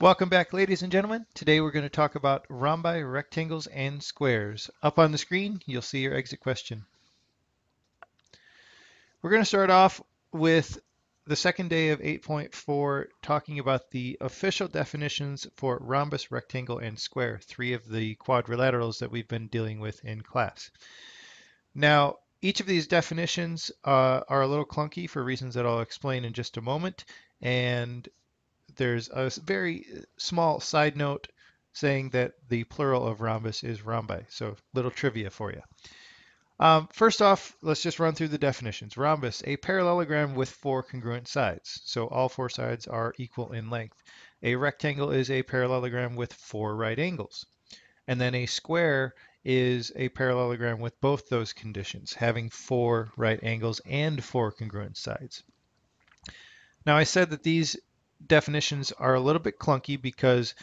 Welcome back, ladies and gentlemen. Today we're going to talk about rhombi, rectangles, and squares. Up on the screen, you'll see your exit question. We're going to start off with the second day of 8.4 talking about the official definitions for rhombus, rectangle, and square, three of the quadrilaterals that we've been dealing with in class. Now, each of these definitions uh, are a little clunky for reasons that I'll explain in just a moment, and there's a very small side note saying that the plural of rhombus is rhombi. So little trivia for you. Um, first off, let's just run through the definitions. Rhombus, a parallelogram with four congruent sides. So all four sides are equal in length. A rectangle is a parallelogram with four right angles. And then a square is a parallelogram with both those conditions, having four right angles and four congruent sides. Now I said that these definitions are a little bit clunky because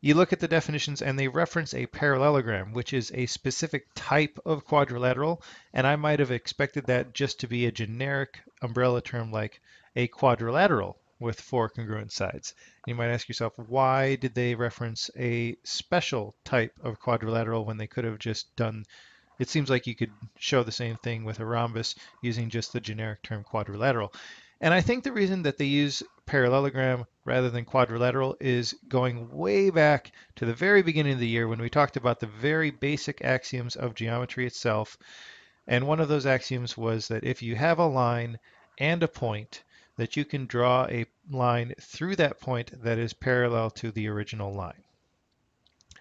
you look at the definitions and they reference a parallelogram, which is a specific type of quadrilateral. And I might have expected that just to be a generic umbrella term like a quadrilateral with four congruent sides. You might ask yourself, why did they reference a special type of quadrilateral when they could have just done, it seems like you could show the same thing with a rhombus using just the generic term quadrilateral. And I think the reason that they use parallelogram rather than quadrilateral is going way back to the very beginning of the year when we talked about the very basic axioms of geometry itself. And one of those axioms was that if you have a line and a point, that you can draw a line through that point that is parallel to the original line.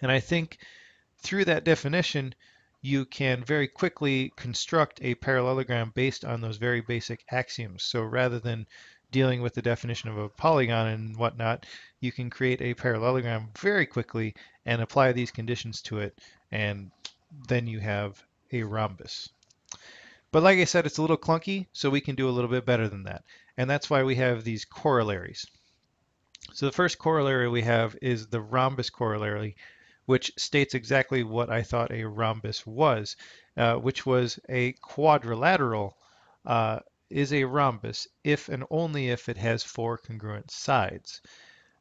And I think through that definition, you can very quickly construct a parallelogram based on those very basic axioms. So rather than dealing with the definition of a polygon and whatnot, you can create a parallelogram very quickly and apply these conditions to it, and then you have a rhombus. But like I said, it's a little clunky, so we can do a little bit better than that. And that's why we have these corollaries. So the first corollary we have is the rhombus corollary, which states exactly what I thought a rhombus was, uh, which was a quadrilateral uh, is a rhombus if and only if it has four congruent sides.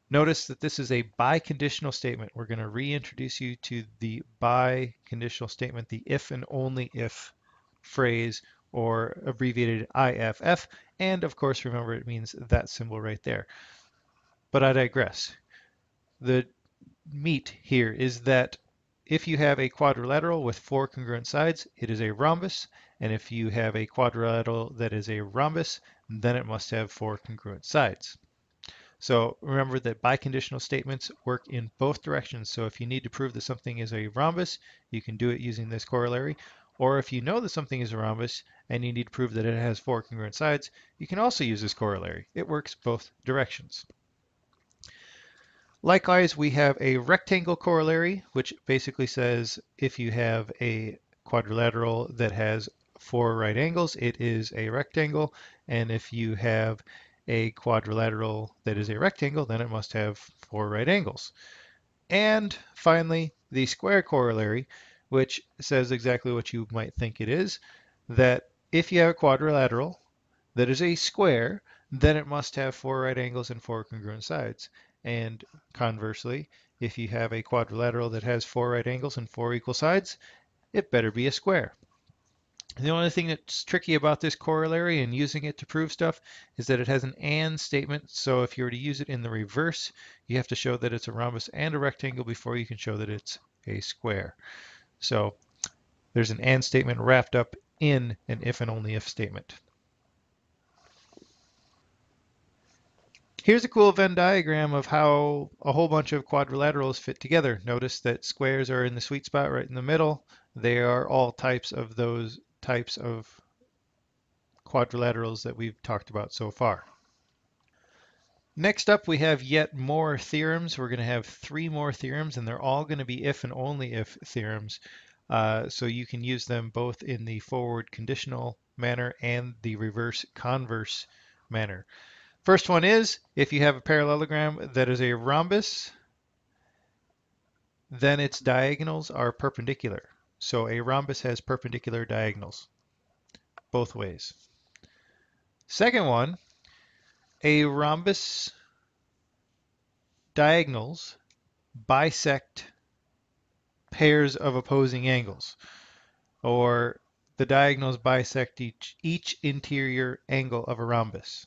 Notice that this is a biconditional statement. We're going to reintroduce you to the biconditional statement, the if and only if phrase, or abbreviated IFF. And of course, remember it means that symbol right there. But I digress. The meat here is that if you have a quadrilateral with four congruent sides, it is a rhombus. And if you have a quadrilateral that is a rhombus, then it must have four congruent sides. So remember that biconditional statements work in both directions. So if you need to prove that something is a rhombus, you can do it using this corollary. Or if you know that something is a rhombus and you need to prove that it has four congruent sides, you can also use this corollary. It works both directions. Likewise, we have a rectangle corollary, which basically says if you have a quadrilateral that has four right angles, it is a rectangle. And if you have a quadrilateral that is a rectangle, then it must have four right angles. And finally, the square corollary, which says exactly what you might think it is, that if you have a quadrilateral that is a square, then it must have four right angles and four congruent sides. And conversely, if you have a quadrilateral that has four right angles and four equal sides, it better be a square. The only thing that's tricky about this corollary and using it to prove stuff is that it has an AND statement. So if you were to use it in the reverse, you have to show that it's a rhombus and a rectangle before you can show that it's a square. So there's an AND statement wrapped up in an if and only if statement. Here's a cool Venn diagram of how a whole bunch of quadrilaterals fit together. Notice that squares are in the sweet spot right in the middle. They are all types of those types of quadrilaterals that we've talked about so far. Next up, we have yet more theorems. We're going to have three more theorems, and they're all going to be if and only if theorems. Uh, so you can use them both in the forward conditional manner and the reverse converse manner. First one is if you have a parallelogram that is a rhombus, then its diagonals are perpendicular. So a rhombus has perpendicular diagonals both ways. Second one, a rhombus diagonals bisect pairs of opposing angles, or the diagonals bisect each, each interior angle of a rhombus.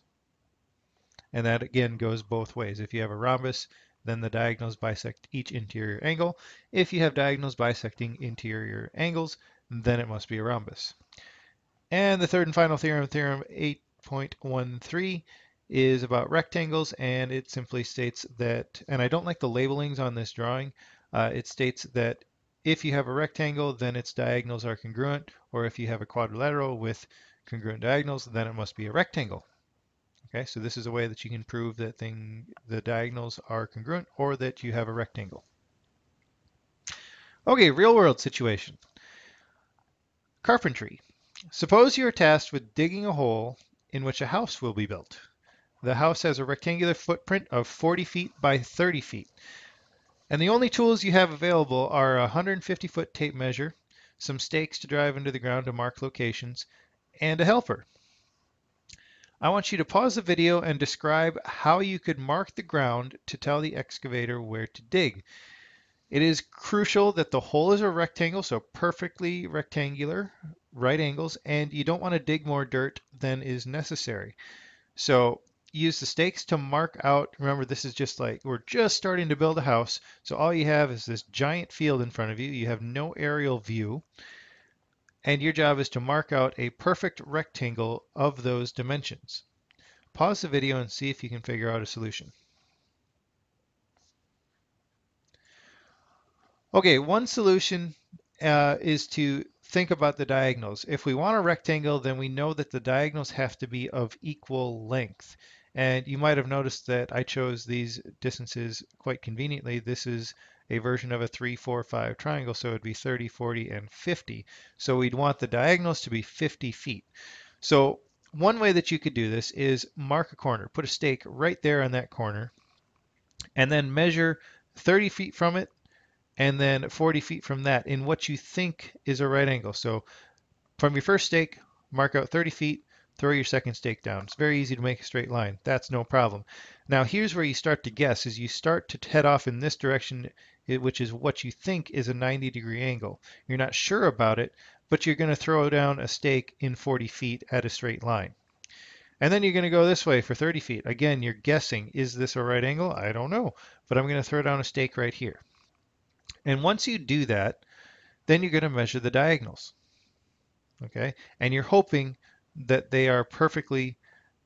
And that again goes both ways. If you have a rhombus, then the diagonals bisect each interior angle. If you have diagonals bisecting interior angles, then it must be a rhombus. And the third and final theorem, theorem 8.13, is about rectangles, and it simply states that, and I don't like the labelings on this drawing, uh, it states that if you have a rectangle, then its diagonals are congruent, or if you have a quadrilateral with congruent diagonals, then it must be a rectangle. Okay, so this is a way that you can prove that thing the diagonals are congruent or that you have a rectangle. Okay, real world situation. Carpentry. Suppose you are tasked with digging a hole in which a house will be built. The house has a rectangular footprint of 40 feet by 30 feet. And the only tools you have available are a 150 foot tape measure, some stakes to drive into the ground to mark locations, and a helper. I want you to pause the video and describe how you could mark the ground to tell the excavator where to dig. It is crucial that the hole is a rectangle, so perfectly rectangular, right angles, and you don't want to dig more dirt than is necessary. So use the stakes to mark out. Remember, this is just like we're just starting to build a house. So all you have is this giant field in front of you. You have no aerial view. And your job is to mark out a perfect rectangle of those dimensions. Pause the video and see if you can figure out a solution. Okay, one solution uh, is to think about the diagonals. If we want a rectangle, then we know that the diagonals have to be of equal length. And you might have noticed that I chose these distances quite conveniently. This is a version of a 3, 4, 5 triangle, so it would be 30, 40, and 50. So we'd want the diagonals to be 50 feet. So one way that you could do this is mark a corner, put a stake right there on that corner, and then measure 30 feet from it and then 40 feet from that in what you think is a right angle. So from your first stake, mark out 30 feet, throw your second stake down. It's very easy to make a straight line. That's no problem. Now here's where you start to guess is you start to head off in this direction, which is what you think is a 90 degree angle. You're not sure about it, but you're going to throw down a stake in 40 feet at a straight line. And then you're going to go this way for 30 feet. Again, you're guessing, is this a right angle? I don't know, but I'm going to throw down a stake right here. And once you do that, then you're going to measure the diagonals. Okay, and you're hoping that they are perfectly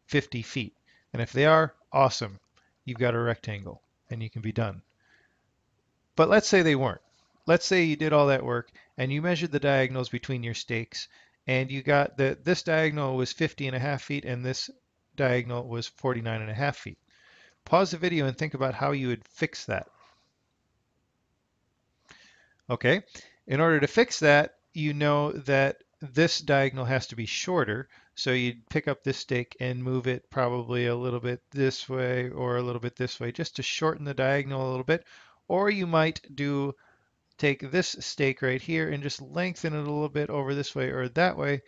50 feet. And if they are, awesome. You've got a rectangle and you can be done. But let's say they weren't. Let's say you did all that work and you measured the diagonals between your stakes and you got that this diagonal was 50 and a half feet and this diagonal was 49 and a half feet. Pause the video and think about how you would fix that. Okay, in order to fix that, you know that this diagonal has to be shorter. So you'd pick up this stake and move it probably a little bit this way or a little bit this way just to shorten the diagonal a little bit. Or you might do take this stake right here and just lengthen it a little bit over this way or that way,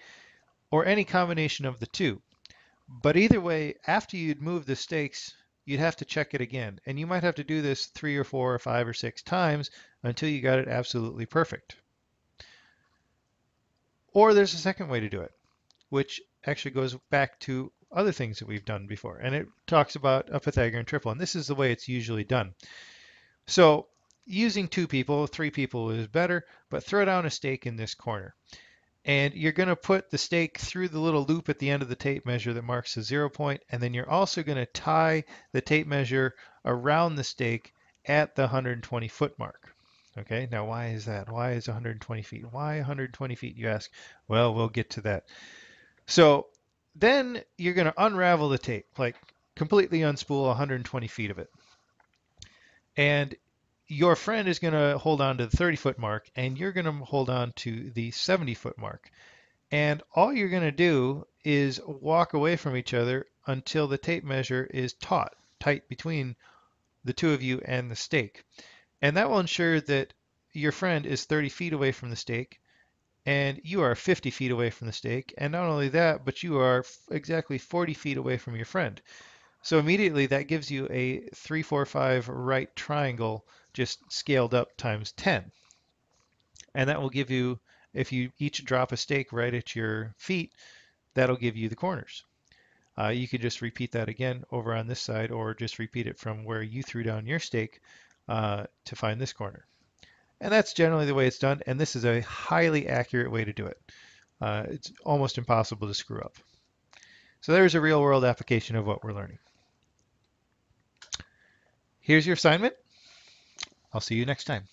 or any combination of the two. But either way, after you'd move the stakes, you'd have to check it again. And you might have to do this three or four or five or six times until you got it absolutely perfect. Or there's a second way to do it, which actually goes back to other things that we've done before. And it talks about a Pythagorean triple. And this is the way it's usually done. So using two people, three people is better, but throw down a stake in this corner. And you're going to put the stake through the little loop at the end of the tape measure that marks the zero point, and then you're also going to tie the tape measure around the stake at the 120 foot mark. Okay, now why is that? Why is 120 feet? Why 120 feet, you ask? Well, we'll get to that. So then you're going to unravel the tape, like completely unspool 120 feet of it. And your friend is going to hold on to the 30 foot mark and you're going to hold on to the 70 foot mark. And all you're going to do is walk away from each other until the tape measure is taut, tight between the two of you and the stake. And that will ensure that your friend is 30 feet away from the stake and you are 50 feet away from the stake. And not only that, but you are exactly 40 feet away from your friend. So immediately that gives you a 3, 4, 5 right triangle just scaled up times 10. And that will give you, if you each drop a stake right at your feet, that'll give you the corners. Uh, you could just repeat that again over on this side or just repeat it from where you threw down your stake uh, to find this corner. And that's generally the way it's done, and this is a highly accurate way to do it. Uh, it's almost impossible to screw up. So there's a real world application of what we're learning. Here's your assignment. I'll see you next time.